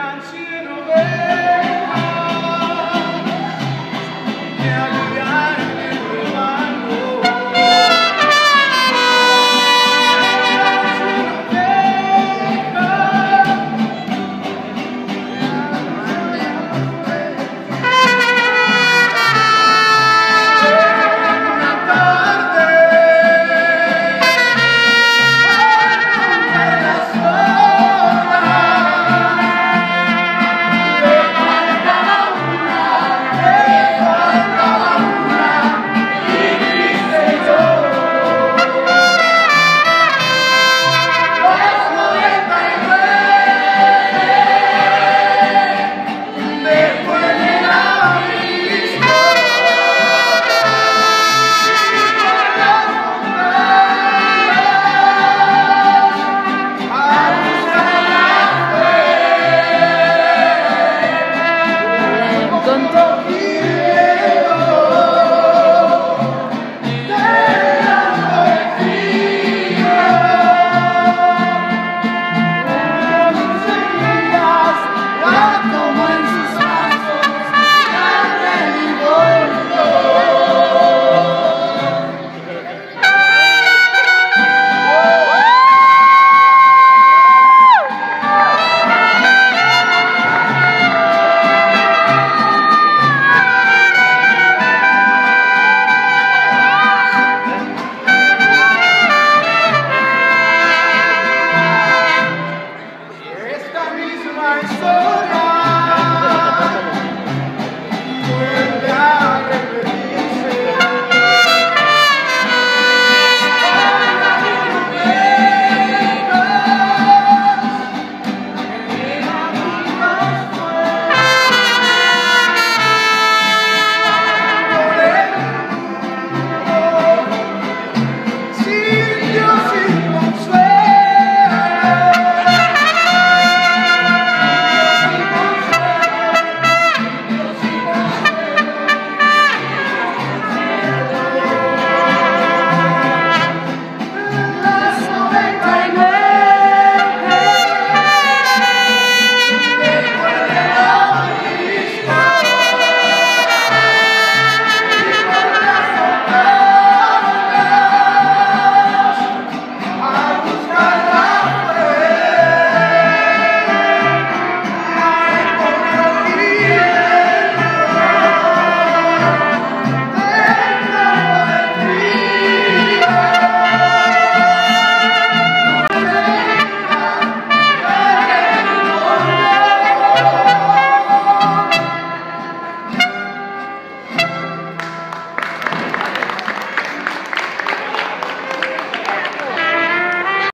financiero de...